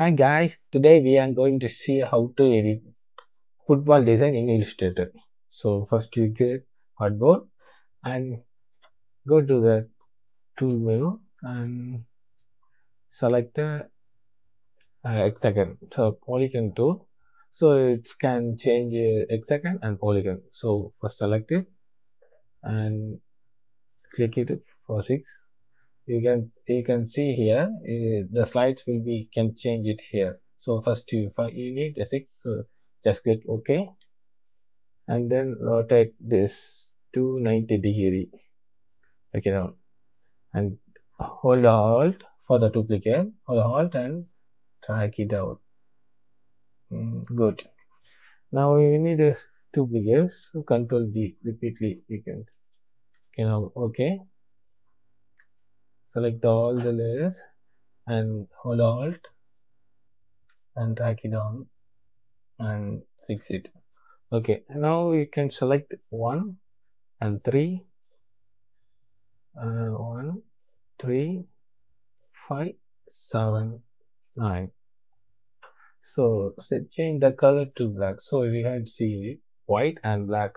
Hi guys, today we are going to see how to edit football design in Illustrator. So first you get artboard and go to the tool menu and select the uh, hexagon. So polygon tool. So it can change uh, hexagon and polygon. So first select it and click it for six you can you can see here uh, the slides will be can change it here. So first you find you need a six so just click ok. And then rotate this to 90 degree. Okay now. And hold alt for the duplicate. Hold alt and drag it out. Mm, good. Now you need a duplicate so control d repeatedly. You can okay now okay select all the layers and hold alt and drag it down and fix it. Okay now you can select one and three uh, one three five seven nine. So set change the color to black. So we can see white and black.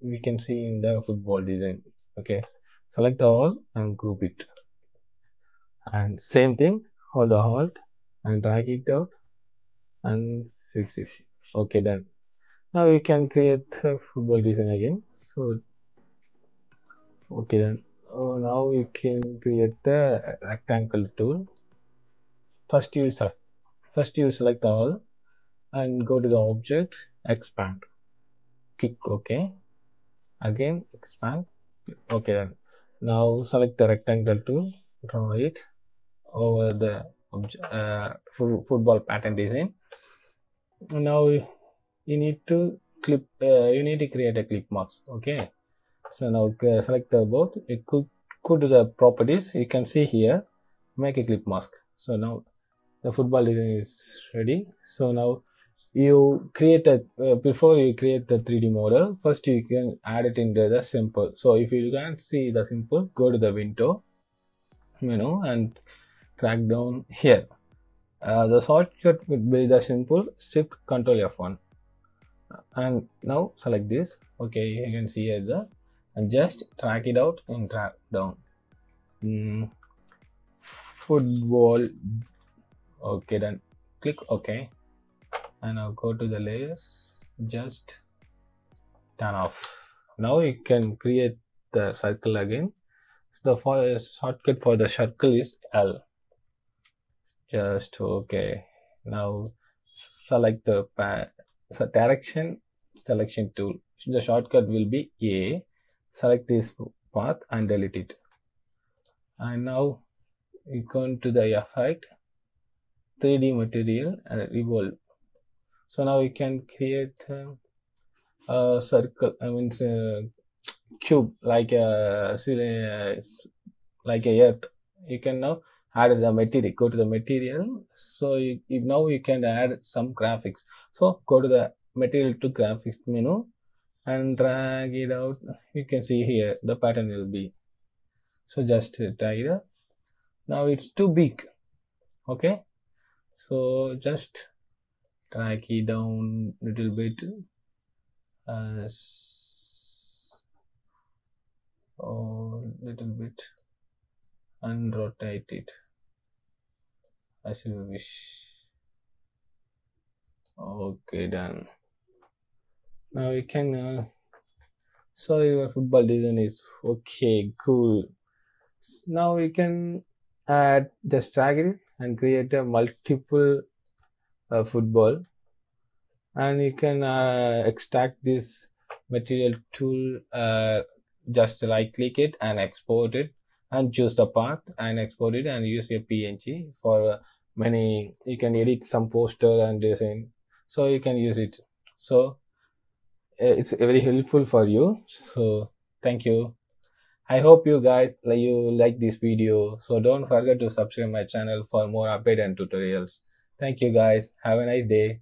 We can see in the football design. Okay select all and group it. And same thing hold the alt and drag it out and fix it. Okay done. Now we can create a football design again. So okay then oh, now we can create the rectangle tool. First you first you select all and go to the object expand. Click ok. Again expand. Okay then now select the rectangle tool, draw it over the uh, football pattern design. Now you need to clip, uh, you need to create a clip mask. Okay. So now uh, select the both. You could go to the properties. You can see here, make a clip mask. So now the football design is ready. So now you create that uh, before you create the 3d model first you can add it into the simple. So if you can't see the simple go to the window you know and drag down here. Uh, the shortcut would be the simple shift control f1 and now select this. Okay you can see here the and just drag it out and drag down. Mm, football. Okay then click ok and now go to the layers. Just turn off. Now you can create the circle again. So the shortcut for the circle is L. Just okay. Now select the so direction selection tool. The shortcut will be A. Select this path and delete it. And now you go to the effect. 3d material and revolve so now we can create uh, a circle i mean uh, cube like a like a earth you can now add the material go to the material. So you, you, now you can add some graphics. So go to the material to graphics menu and drag it out. You can see here the pattern will be. So just drag it now it's too big. Okay? So just drag it down a little bit as or little bit and rotate it. As you wish. Okay done. Now you can uh, so your football design is okay cool. Now you can add just drag it and create a multiple uh, football. And you can uh, extract this material tool uh, just right click it and export it and choose the path and export it and use a png for uh, many you can edit some poster and design so you can use it. So uh, it's very helpful for you. So thank you. I hope you guys like you like this video. So don't forget to subscribe my channel for more update and tutorials Thank you guys. Have a nice day.